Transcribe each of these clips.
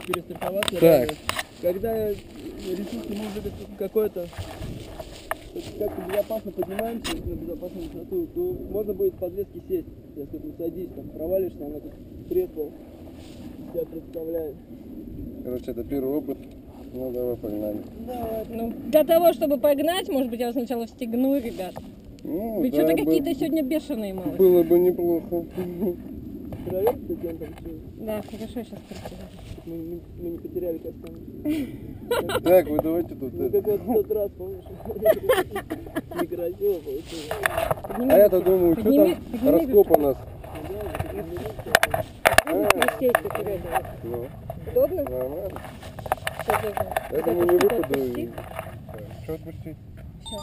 перестраховаться. Так. заранее. Когда ресурсы может быть какой-то как-то безопасно поднимаемся на безопасную высоту, то можно будет в подвеске сесть. Если ты садись, там провалишься, она как кресло из себя представляет. Короче, это первый опыт. Ну давай погнали. Давай. Ну, для того, чтобы погнать, может быть, я сначала встегну, ребят. Ну, Вы да, что-то бы- какие-то сегодня бешеные, малыш. Было бы неплохо. Проверь, он там. Да, хорошо, сейчас прочитаю. Мы, не- мы не потеряли костюм. Так, вы давайте тут. Ну, как вот в тот раз, помнишь? Некрасиво получилось. А я-то думаю, что там раскоп у нас. Урезано. Ну, Удобно? нормально. Я думаю, не выпаду. Что отпустить? Всё.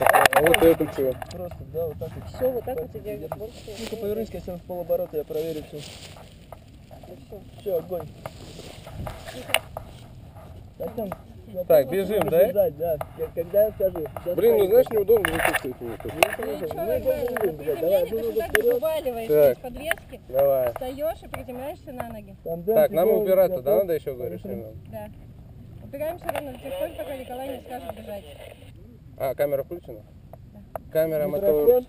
А вот это что? Просто, да, вот так вот. Все, вот так вот и держишь. Вот Ну-ка повернись, Костян, в полоборота, я проверю все. все. Все, огонь. Так, бежим, да? ждать, да. Когда я скажу. сейчас Блин, ну знаешь, неудобно одну что ногу так подвески, Давай. встаешь и приземляешься на ноги. Да, Так, нам убираться, да, надо еще говоришь? Немного? Да. Упираемся ровно до тех пор, пока Николай не скажет бежать. А, камера включена? Камера, мотор. Микрофон.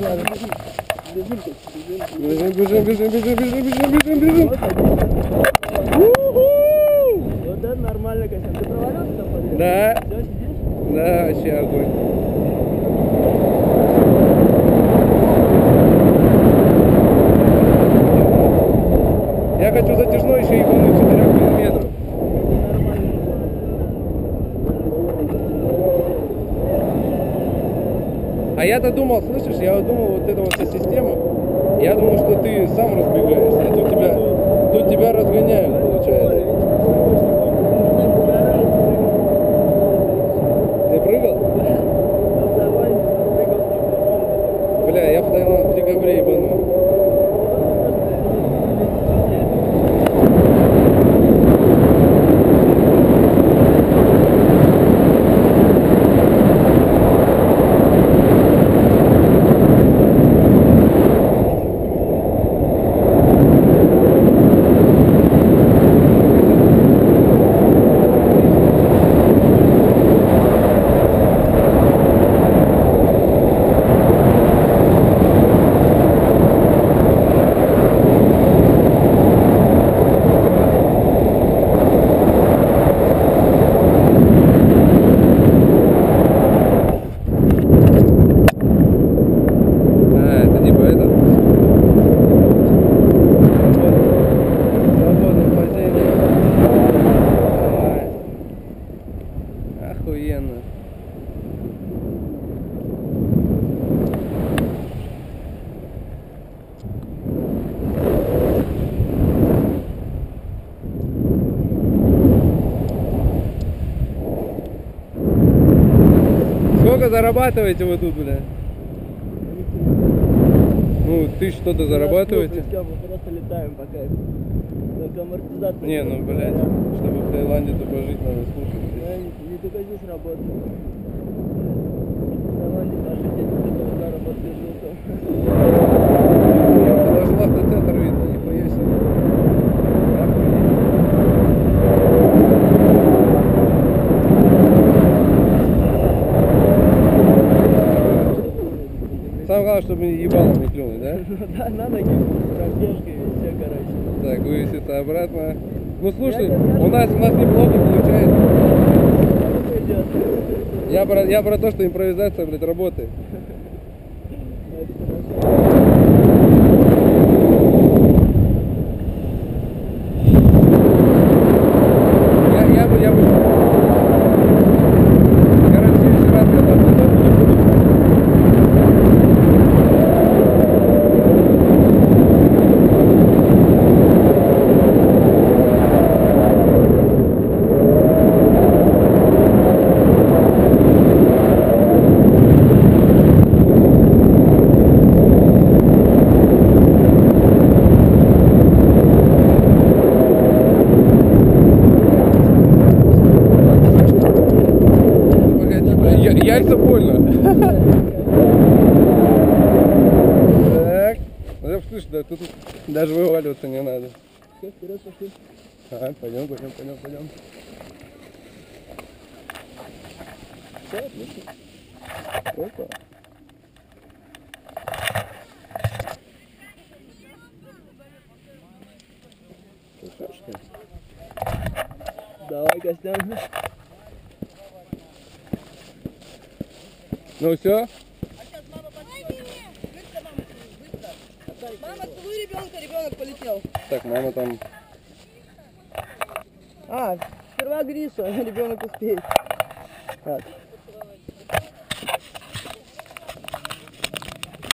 Бежим, Костя, бежим. Бежим, бежим, бежим, бежим, бежим, бежим, бежим, бежим. Вот это нормально, Костян. Ты провалился там под Да, Все, сидишь? да, вообще огонь. А я-то думал, слышишь, я думал, вот эта вот вся система, я думал, что ты сам разбегаешься, а тут тебя, тут тебя разгоняют, получается. Ты прыгал? Бля, я в Таиланд в декабре ебанул. А, это типа это? Свободное падение. Давай. Охуенно. Сколько зарабатываете вы тут, бля? Ну, ты что-то зарабатываете? Мы просто летаем по кайфу. Только амортизация. Не, ну, блядь, чтобы в Таиланде тупо жить, надо слушать. Я не, не только здесь работаю. В Таиланде наши дети только пока жутко. Самое главное, чтобы ебалом не клюнуть, да? Да, на ноги, пробежка и все, короче. Так, вывеситься обратно. Ну слушай, у нас, у нас неплохо получается. Я про, я про то, что импровизация, блядь, работает. Это хорошо. Я, я бы, я бы... Короче, в следующий раз, когда мы туда будем, буду яйца больно. Так. Ну, слышь, да, тут даже вываливаться не надо. Все, вперед пошли. Ага, пойдем, пойдем, пойдем, пойдем. Все, отлично. Опа. Давай, Костян. Ну все? Ребенок полетел. Так, мама там. А, сперва Гриша, ребенок успеет. Так,